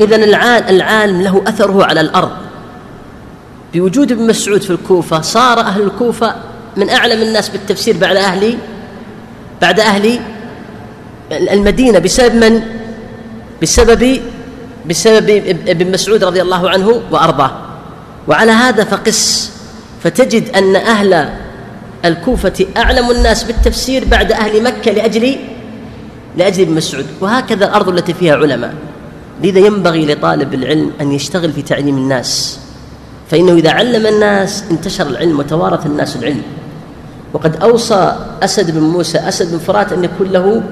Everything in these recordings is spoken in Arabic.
إذا العالم له أثره على الأرض. بوجود ابن مسعود في الكوفة صار أهل الكوفة من أعلم الناس بالتفسير بعد أهل بعد أهل المدينة. بسبب من؟ بسبب بسبب ابن مسعود رضي الله عنه وأرضاه. وعلى هذا فقس. فتجد أن أهل الكوفة أعلم الناس بالتفسير بعد أهل مكة لأجل لأجل ابن مسعود. وهكذا الأرض التي فيها علماء. لذا ينبغي لطالب العلم أن يشتغل في تعليم الناس. فإنه إذا علم الناس انتشر العلم وتوارث الناس العلم. وقد أوصى أسد بن موسى أسد بن فرات أن يكون له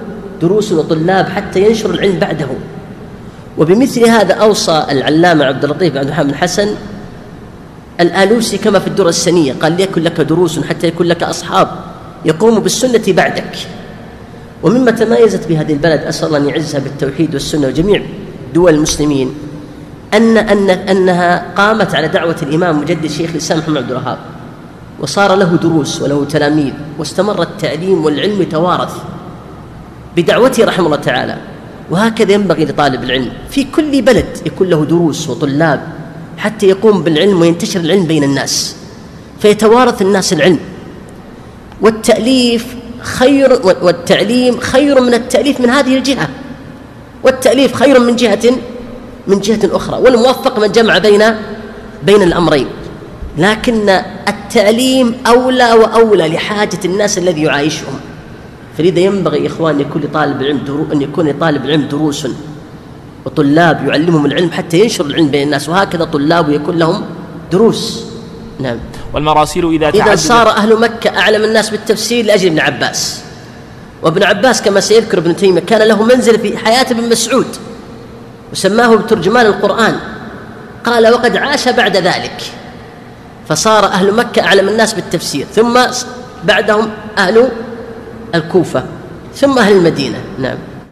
دروس وطلاب حتى ينشر العلم بعده. وبمثل هذا أوصى العلامة عبد اللطيف بن محمد الحسن الآلوسي كما في الدرة السنية قال ليكن لك دروس حتى يكون لك أصحاب يقوموا بالسنة بعدك. ومما تميزت بهذه البلد أسأل الله أن يعزها بالتوحيد والسنة وجميع دول المسلمين أن أن أنها قامت على دعوة الإمام مجدد شيخ الإسلام محمد عبد الوهاب وصار له دروس وله تلاميذ واستمر التعليم والعلم يتوارث بدعوته رحمه الله تعالى. وهكذا ينبغي لطالب العلم في كل بلد يكون له دروس وطلاب حتى يقوم بالعلم وينتشر العلم بين الناس فيتوارث الناس العلم. والتأليف خير والتعليم خير من التأليف من هذه الجهة. والتأليف خير من جهة من جهة أخرى والموفق من جمع بين بين الأمرين. لكن التعليم أولى وأولى لحاجة الناس الذي يعايشهم. فلذا ينبغي إخوان يكون لطالب العلم درو أن يكون لطالب العلم دروس وطلاب يعلمهم العلم حتى ينشر العلم بين الناس وهكذا طلاب يكون لهم دروس. نعم. والمراسيل إذا إذا صار أهل مكة أعلم الناس بالتفسير لأجل ابن عباس. وابن عباس كما سيذكر ابن تيمية كان له منزل في حياة ابن مسعود وسماه بترجمان القرآن. قال وقد عاش بعد ذلك. فصار أهل مكة أعلم الناس بالتفسير. ثم بعدهم أهل الكوفة ثم أهل المدينة. نعم.